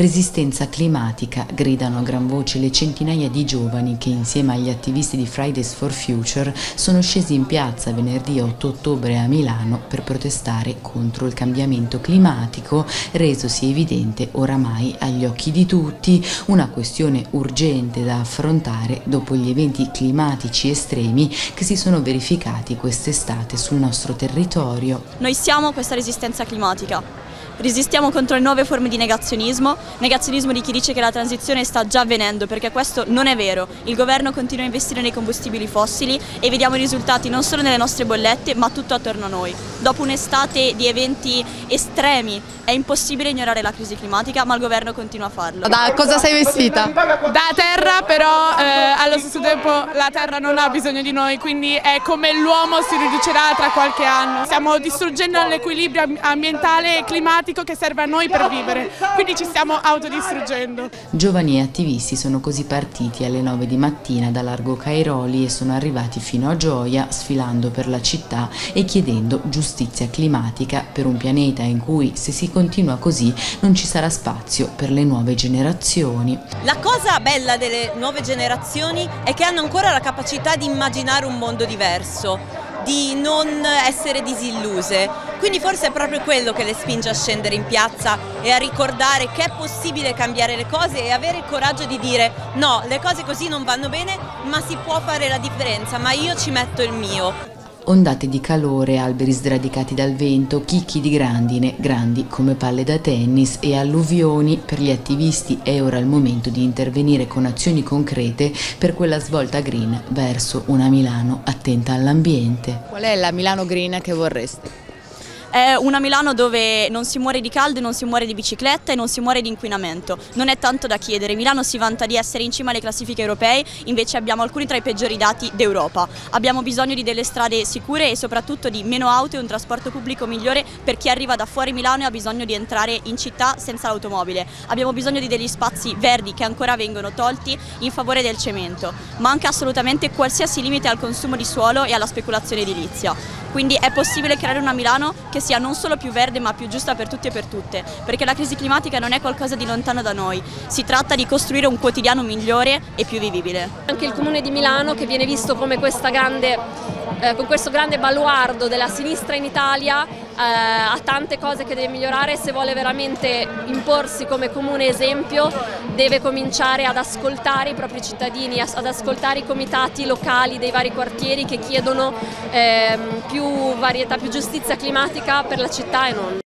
Resistenza climatica, gridano a gran voce le centinaia di giovani che insieme agli attivisti di Fridays for Future sono scesi in piazza venerdì 8 ottobre a Milano per protestare contro il cambiamento climatico resosi evidente oramai agli occhi di tutti, una questione urgente da affrontare dopo gli eventi climatici estremi che si sono verificati quest'estate sul nostro territorio. Noi siamo questa resistenza climatica Resistiamo contro le nuove forme di negazionismo, negazionismo di chi dice che la transizione sta già avvenendo perché questo non è vero. Il governo continua a investire nei combustibili fossili e vediamo i risultati non solo nelle nostre bollette ma tutto attorno a noi. Dopo un'estate di eventi estremi è impossibile ignorare la crisi climatica ma il governo continua a farlo. Da cosa sei vestita? Da terra però eh, allo stesso tempo la terra non ha bisogno di noi quindi è come l'uomo si riducerà tra qualche anno. Stiamo distruggendo l'equilibrio ambientale e climatico climatico che serve a noi per vivere, quindi ci stiamo autodistruggendo. Giovani e attivisti sono così partiti alle 9 di mattina da Largo Cairoli e sono arrivati fino a Gioia sfilando per la città e chiedendo giustizia climatica per un pianeta in cui se si continua così non ci sarà spazio per le nuove generazioni. La cosa bella delle nuove generazioni è che hanno ancora la capacità di immaginare un mondo diverso di non essere disilluse. Quindi forse è proprio quello che le spinge a scendere in piazza e a ricordare che è possibile cambiare le cose e avere il coraggio di dire no, le cose così non vanno bene, ma si può fare la differenza, ma io ci metto il mio ondate di calore, alberi sradicati dal vento, chicchi di grandine, grandi come palle da tennis e alluvioni. Per gli attivisti è ora il momento di intervenire con azioni concrete per quella svolta green verso una Milano attenta all'ambiente. Qual è la Milano green che vorresti? È una Milano dove non si muore di caldo, non si muore di bicicletta e non si muore di inquinamento. Non è tanto da chiedere, Milano si vanta di essere in cima alle classifiche europee, invece abbiamo alcuni tra i peggiori dati d'Europa. Abbiamo bisogno di delle strade sicure e soprattutto di meno auto e un trasporto pubblico migliore per chi arriva da fuori Milano e ha bisogno di entrare in città senza l'automobile. Abbiamo bisogno di degli spazi verdi che ancora vengono tolti in favore del cemento. Manca assolutamente qualsiasi limite al consumo di suolo e alla speculazione edilizia. Quindi è possibile creare una Milano che sia non solo più verde ma più giusta per tutti e per tutte, perché la crisi climatica non è qualcosa di lontano da noi, si tratta di costruire un quotidiano migliore e più vivibile. Anche il Comune di Milano che viene visto come grande eh, questo grande baluardo della sinistra in Italia ha tante cose che deve migliorare se vuole veramente imporsi come comune esempio deve cominciare ad ascoltare i propri cittadini, ad ascoltare i comitati locali dei vari quartieri che chiedono eh, più varietà, più giustizia climatica per la città e non.